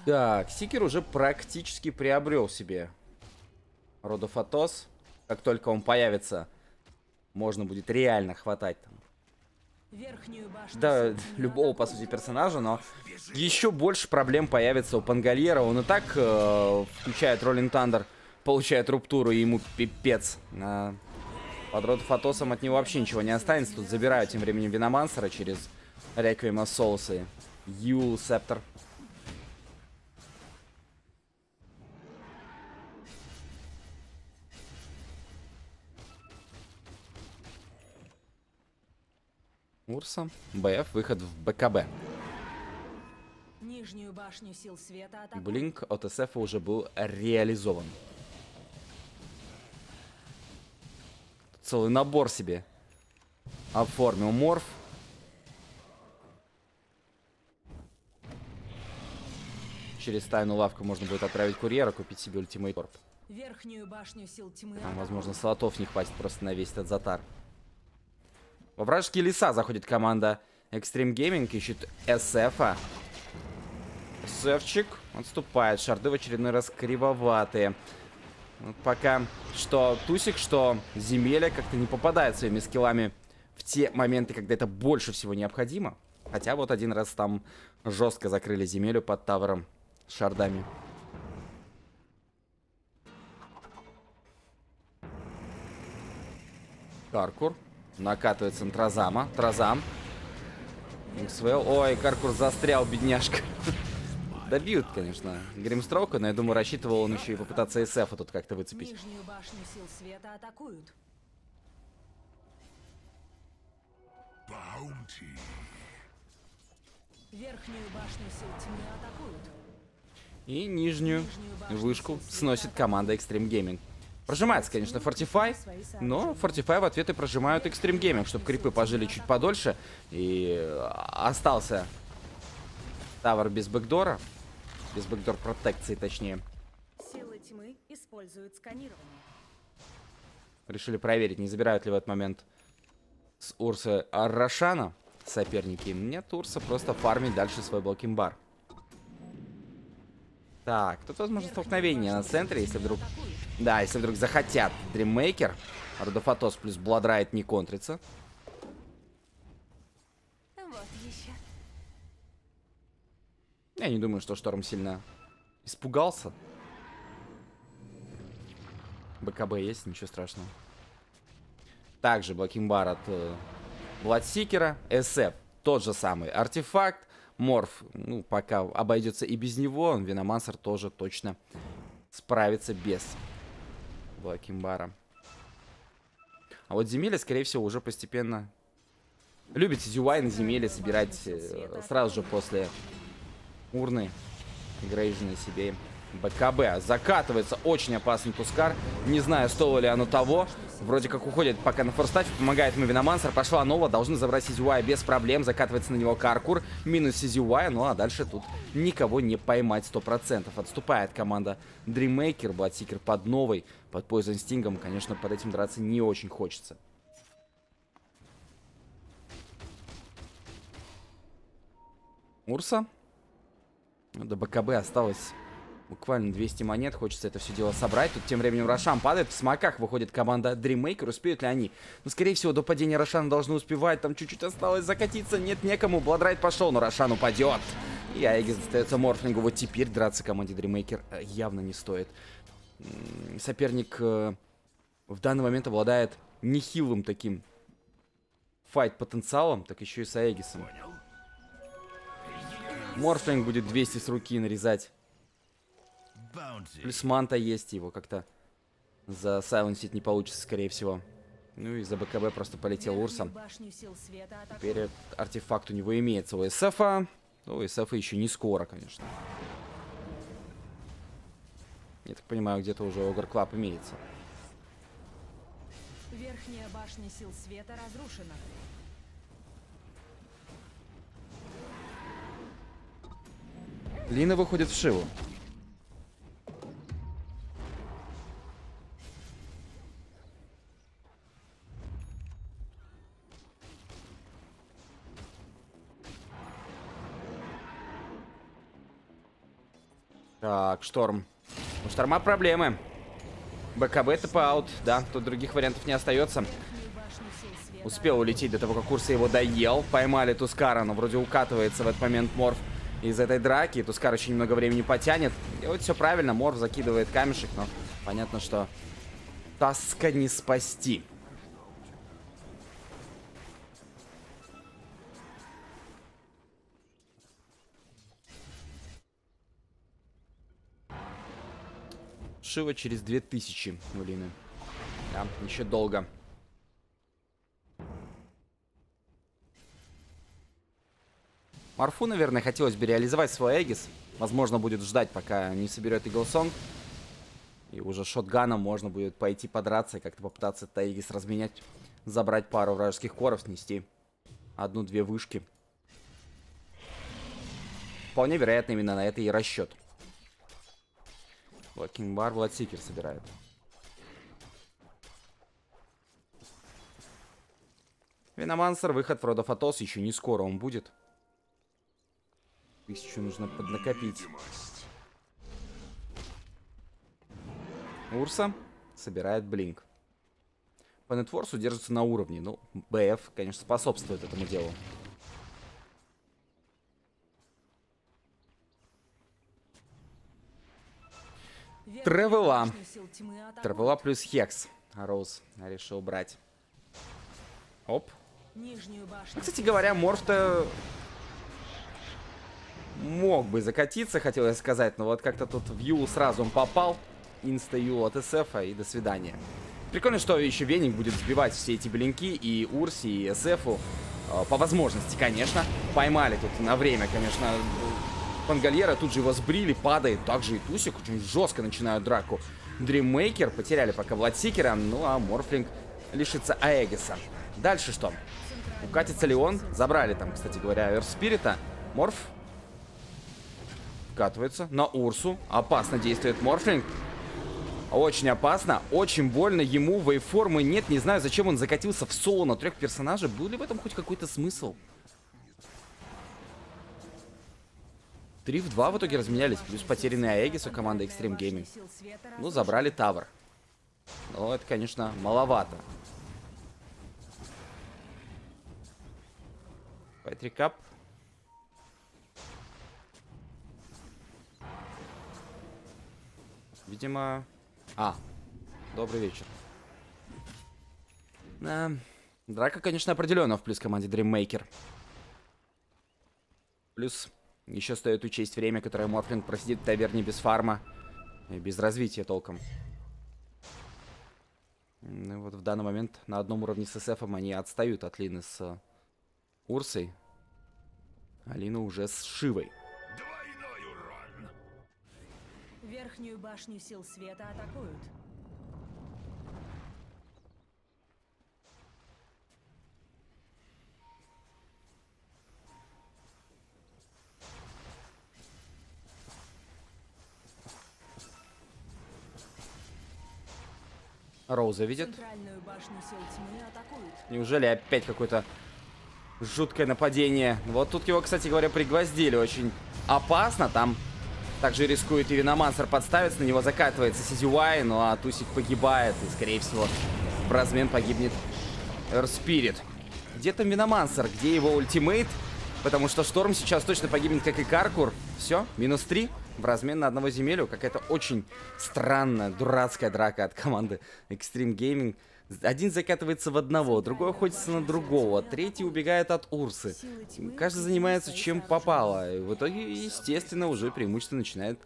Так, Сикер уже практически приобрел себе Родофотос. Как только он появится, можно будет реально хватать там. Да, любого, по сути, персонажа, но еще больше проблем появится у Пангальера. Он и так э, включает Роллинг Тандер, получает руптуру, и ему пипец. А под Родофотосом от него вообще ничего не останется. Тут забирают тем временем Виномансера через Реквиема Соусы. Юл Септор. Урса. БФ. Выход в БКБ. Нижнюю башню сил света атакуют. Блинк от СФ уже был реализован. Целый набор себе оформил морф. Через тайную лавку можно будет отправить курьера, купить себе ультимейт корп. Верхнюю башню сил тьмы Там, возможно, слотов не хватит просто на весь этот затар. Во вражеские леса заходит команда Extreme Gaming, ищет SF-а. Севчик отступает. Шарды в очередной раз кривоватые. Вот пока что Тусик, что Земеля как-то не попадает своими скиллами в те моменты, когда это больше всего необходимо. Хотя вот один раз там жестко закрыли Земелю под тавером с шардами. Каркур. Накатывается на Тразама. Тразам. Инксвелл. Ой, Каркур застрял, бедняжка. Добьют, конечно, Гримстроука, но я думаю, рассчитывал он еще и попытаться СФ тут как-то выцепить. Нижнюю башню сил света атакуют. Bounty. Верхнюю башню сил тьмы атакуют. И нижнюю Нижнюю вышку сносит команда Extreme Gaming. Прожимается, конечно, Fortify, но Fortify в ответ и прожимают Extreme Gaming, чтобы крипы пожили чуть подольше. И э, остался tower без бэкдора. Без backdoor протекции, точнее. Силы тьмы используют сканирование. Решили проверить, не забирают ли в этот момент с Урсы Рошана соперники. Нет, Урса просто фармит дальше свой Black King Bar. Так, тут возможно столкновение на центре, если вдруг... Да, если вдруг захотят Dream Maker. Rod of Atos плюс Blood Rite не контрится. Вот еще. Я не думаю, что Шторм сильно испугался. БКБ есть, ничего страшного. Также Black King Bar от э, Бладсикера. СФ тот же самый артефакт. Морф, ну, пока обойдется и без него. Venomancer тоже точно справится без блокинг-бара. А вот Земеля, скорее всего, уже постепенно... Любит UI на Земеле собирать э, сразу же после урны Грейжина себе БКБ. Закатывается очень опасный Тускар. Не знаю, стоило ли оно того. Вроде как уходит пока на форстафе. Помогает ему Виномансер. Пошла Нова. Должны забрать Сизюая без проблем. Закатывается на него Каркур. Минус Сизюая. Ну а дальше тут никого не поймать 100%. Отступает команда Dream Maker. Bloodseeker под Новой. Под Poison Sting ом. Конечно, под этим драться не очень хочется. Урса. До БКБ осталось буквально 200 монет. Хочется это все дело собрать. Тут тем временем Рошан падает. В смоках выходит команда Dream Maker. Успеют ли они? Ну, скорее всего, до падения Рошана должны успевать. Там чуть-чуть осталось закатиться. Нет некому. Blood Rite пошел, но Рошан упадет. И Аегис остается Морфлингу. Вот теперь драться команде Dreammaker э, явно не стоит. Соперник э, в данный момент обладает нехилым таким файт-потенциалом, так еще и с Аегисом. Морфлинг будет 200 с руки нарезать. Плюс манта есть, его как-то засайленсить не получится, скорее всего. Ну и за БКБ просто полетел Урсом. Теперь артефакт у него имеется у СФа. Ну, у СФа еще не скоро, конечно. Я так понимаю, где-то уже Ogre Club имеется. Верхняя башня сил света разрушена. Лина выходит в Шиву. Так, Шторм. У Шторма проблемы. БКБ ТП аут, да, тут других вариантов не остается. Успел улететь до того, как Курса его доел. Поймали Тускара, но вроде укатывается в этот момент Морф из этой драки. Тускар еще немного времени потянет. Делает все правильно. Морф закидывает камешек, но понятно, что Таска не спасти. Шива через 2000 у Лины. Да, еще долго. Марфу, наверное, хотелось бы реализовать свой Эгис. Возможно, будет ждать, пока не соберет Иглсонг. И уже шотганом можно будет пойти подраться и как-то попытаться этот Эгис разменять. Забрать пару вражеских коров, снести одну-две вышки. Вполне вероятно, именно на это и расчет. Black King Bar Bloodseeker собирает. Venomancer, выход в Rod of Atos. Еще не скоро он будет. Тысячу нужно поднакопить. Урса собирает Blink. По нетворсу держится на уровне. Ну, БФ, конечно, способствует этому делу. Тревела. Тревела плюс Hex. Роуз решил брать. Оп. Кстати говоря, Морф-то мог бы закатиться, хотел я сказать, но вот как-то тут в Eul сразу он попал. Insta-Eul от СФ, и до свидания. Прикольно, что еще Веник будет сбивать все эти блинки и Урси, и СФу. Э, по возможности, конечно. Поймали тут на время, конечно, Пангальера. Тут же его сбрили, падает. Также и Тусик очень жестко начинают драку. Dream Maker потеряли пока Бладсикера. Ну, а Морфлинг лишится Аэгиса. Дальше что? Укатится ли он? Забрали там, кстати говоря, Эрс Спирита. Морф вкатывается на Урсу. Опасно действует Морфлинг. Очень опасно, очень больно ему, вейформы нет, не знаю, зачем он закатился в соло на трех персонажей, был ли в этом хоть какой-то смысл? 3 в 2 в итоге разменялись, плюс потерянный Аегис у команды Extreme Gaming. Ну, забрали Тавр. Но это, конечно, маловато. Пайтрикап. Видимо, а, добрый вечер. Да, драка, конечно, определенно в плюс команде Dreammaker. Плюс еще стоит учесть время, которое Морфлинг просидит в таверне без фарма. И без развития толком. Ну, вот в данный момент на одном уровне с СФ они отстают от Лины с Урсой. А Лина уже с Шивой. Верхнюю башню сил света атакуют. Роуза видит. Неужели опять какое-то жуткое нападение? Вот тут его, кстати говоря, пригвоздили очень опасно. Там также рискует и Виномансер подставиться, на него закатывается Сизюай, ну а Тусик погибает, и, скорее всего, в размен погибнет Эрспирит. Где там Виномансер? Где его ультимейт? Потому что Шторм сейчас точно погибнет, как и Каркур. Все, минус 3 в размен на одного земелю. Какая-то очень странная, дурацкая драка от команды Extreme Gaming. Один закатывается в одного, другой охотится на другого, третий убегает от Урсы. Каждый занимается чем попало. И в итоге, естественно, уже преимущество начинает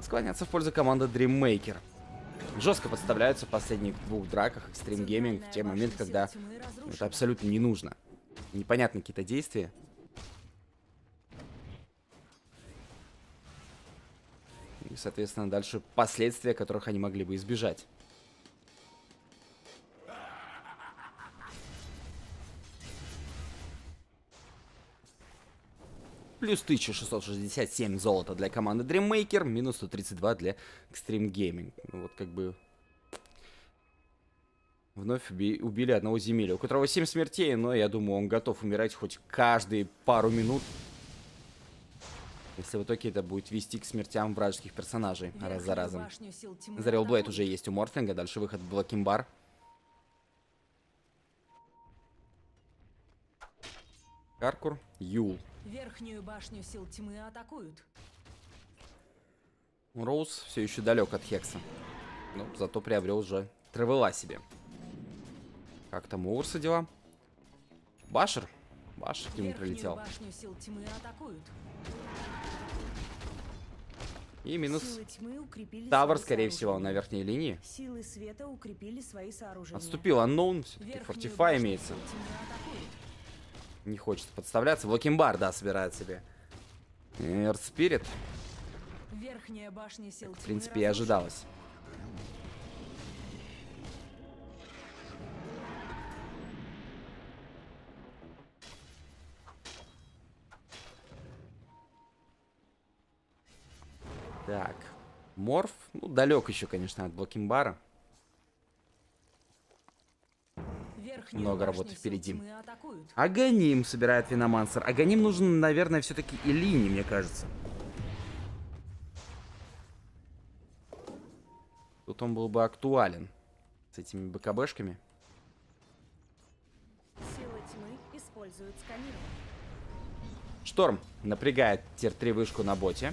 склоняться в пользу команды Dreammaker. Жестко подставляются в последних двух драках Extreme Gaming в те моменты, когда это абсолютно не нужно. Непонятны какие-то действия. И, соответственно, дальше последствия, которых они могли бы избежать. Плюс 1667 золота для команды Dreammaker, минус 132 для Extreme Gaming. Ну, вот как бы... Вновь уби убили одного земеля, у которого 7 смертей, но я думаю, он готов умирать хоть каждые пару минут. Если в итоге это будет вести к смертям вражеских персонажей раз за разом. Зарел Блейд уже есть у Морфлинга, дальше выход в Блокимбар. Каркур, Юл. Верхнюю башню сил тьмы атакуют. Роуз все еще далек от Хекса. Но зато приобрел уже Тревела себе. Как там у Урса дела? Башер? Башер к нему прилетел. И минус Тавр, скорее всего, на верхней линии. Силы света укрепили свои сооружения. Отступил Unknown, все-таки башню имеется. Не хочется подставляться. Блокимбар, да, собирает себе. Башня сил в принципе, и ожидалось. Так, Морф, ну, далек еще, конечно, от Блокимбара. Верхнюю Много работы впереди. Аганим собирает Виномансер. Аганим нужен, наверное, все-таки Илине, мне кажется. Тут он был бы актуален с этими БКБшками. Силы тьмы используют сканирование. Шторм напрягает тир-3 вышку на боте.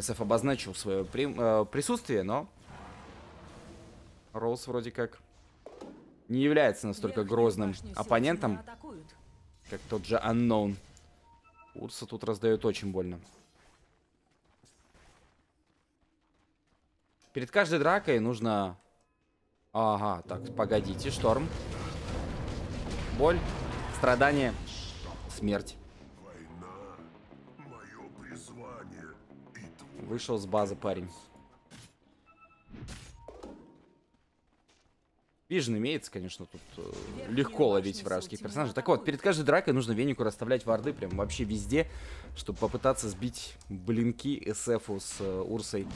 СФ обозначил свое при- э, присутствие, но Роуз вроде как не является настолько грозным оппонентом, как тот же Unknown. Урса тут раздает очень больно. Перед каждой дракой нужно... Ага, так, погодите, шторм. Боль, страдание, смерть. Вышел с базы парень. Вижен имеется, конечно, тут э, легко ловить вражеских персонажей. Так вот, перед каждой дракой нужно венику расставлять варды прям вообще везде, чтобы попытаться сбить блинки СФу с э, Урсой.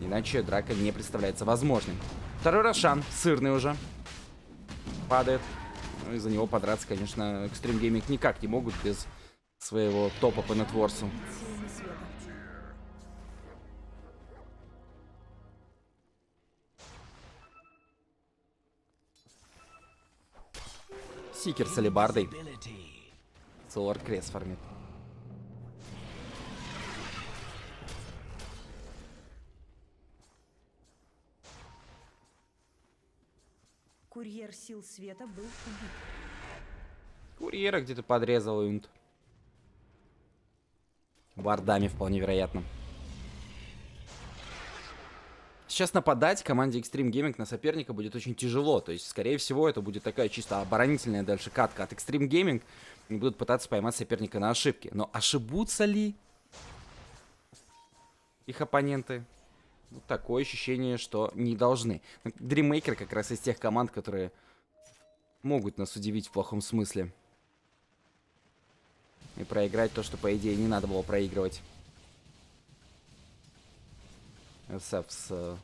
Иначе драка не представляется возможной. Второй Рошан, сырный уже. Падает. Ну и за него подраться, конечно, Extreme Gaming никак не могут без своего топа по нетворсу. Сикер с алебардой. Солар Крест фармит. Курьер сил света был убит. Курьера где-то подрезал юнт. Вардами вполне вероятно. Сейчас нападать команде Extreme Gaming на соперника будет очень тяжело. То есть, скорее всего, это будет такая чисто оборонительная дальше катка от Extreme Gaming. И будут пытаться поймать соперника на ошибки. Но ошибутся ли их оппоненты? Ну, такое ощущение, что не должны. Dream Maker как раз из тех команд, которые могут нас удивить в плохом смысле. И проиграть то, что, по идее, не надо было проигрывать. СФ с э,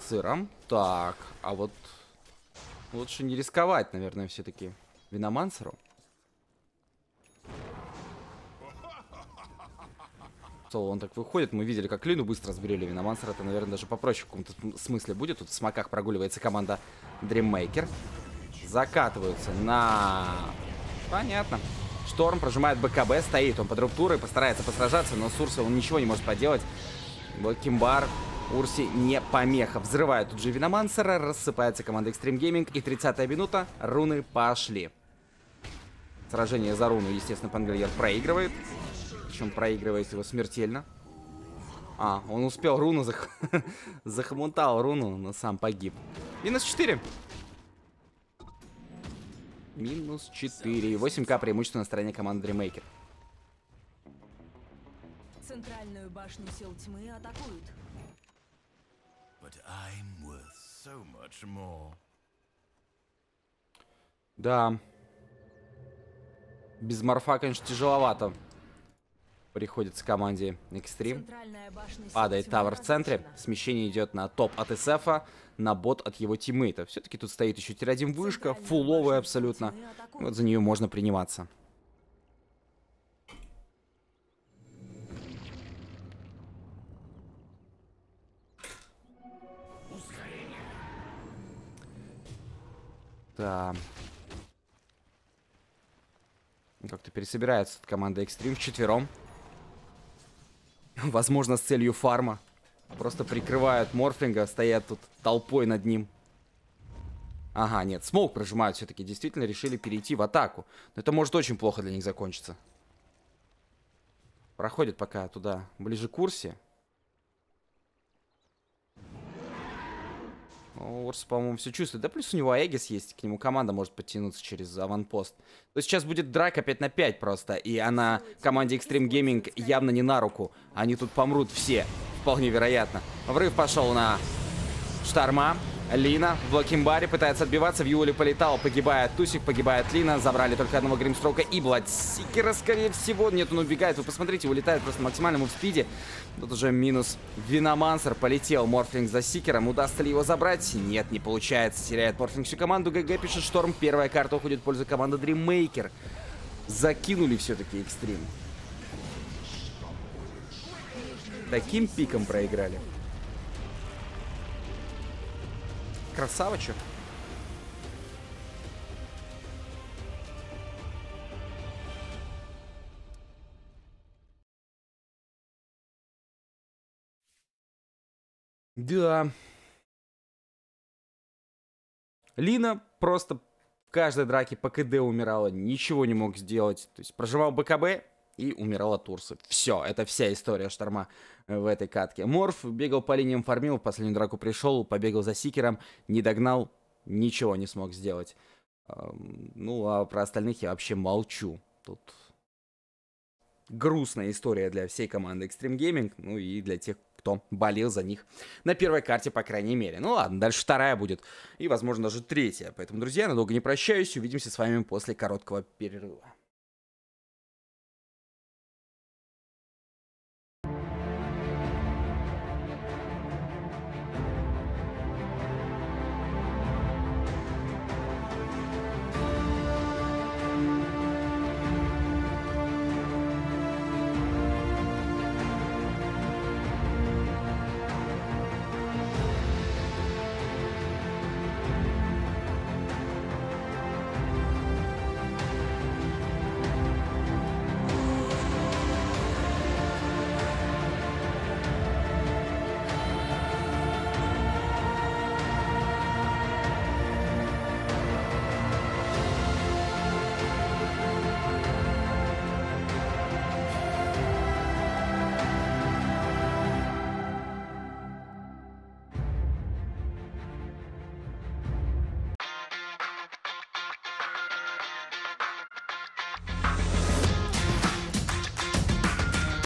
сыром. Так, а вот лучше не рисковать, наверное, все-таки Веномансеру. Соло, он так выходит, мы видели, как Лину быстро сбрили Venomancer, это, наверное, даже попроще в каком-то см- смысле будет. Тут в смоках прогуливается команда Dream Maker. Закатываются на... Понятно. Шторм прожимает БКБ, стоит он под руптурой, постарается посражаться, но с Урсой он ничего не может поделать. Black King Bar Урси не помеха. Взрывает тут же Веномансера, рассыпается команда Xtreme Gaming. И 30-я минута, руны пошли. Сражение за руну, естественно, Пангальер проигрывает. Причем проигрывает его смертельно. А, он успел руну зах... захомутал руну, но сам погиб. Минус 4. Минус 4. 8к преимущество на стороне команды Дримейкер. Центральную башню сил тьмы атакуют. But I'm worth so much more. Да. Без морфа, конечно, тяжеловато. Приходится команде Xtreme. Падает tower в центре. Смещение идет на топ от СФа, на бот от его тиммейта. Все-таки тут стоит еще tier-1 вышка, фуловая абсолютно. Вот за нее можно приниматься. Да. Как-то пересобирается команда Extreme вчетвером. Возможно, с целью фарма. Просто прикрывают Морфлинга, стоят тут толпой над ним. Ага, нет, смоук прожимают все-таки. Действительно решили перейти в атаку. Но это может очень плохо для них закончиться. Проходит пока туда, ближе к курсе. Урс, по-моему, все чувствует. Да плюс у него Эгис есть, к нему команда может подтянуться через аванпост. То есть сейчас будет драка 5 на 5 просто, и она команде Extreme Gaming явно не на руку. Они тут помрут все, вполне вероятно. Врыв пошел на Шторма. Лина в блокимбаре пытается отбиваться. В Юле полетал, погибает Тусик, погибает Лина. Забрали только одного Гримстрока и Бладсикера, скорее всего. Нет, он убегает. Вы посмотрите, улетает просто максимальному в спиде. Тут уже минус Venomancer. Полетел Морфлинг за Сикером. Удастся ли его забрать? Нет, не получается. Теряет Морфлинг всю команду. ГГ пишет Шторм. Первая карта уходит в пользу команды Dream Maker. Закинули все-таки Xtreme. Таким пиком проиграли. Красавчик. Да. Лина просто в каждой драке по КД умирала, ничего не мог сделать. То есть проживал БКБ и умирал от Урсы. Все, это вся история Шторма э, в этой катке. Морф бегал по линиям, фармил, в последнюю драку пришел, побегал за Сикером, не догнал, ничего не смог сделать. Ну, а про остальных я вообще молчу. Тут грустная история для всей команды Extreme Gaming, ну и для тех, кто болел за них на первой карте, по крайней мере. Ну ладно, дальше вторая будет, и, возможно, даже третья. Поэтому, друзья, надолго не прощаюсь, увидимся с вами после короткого перерыва.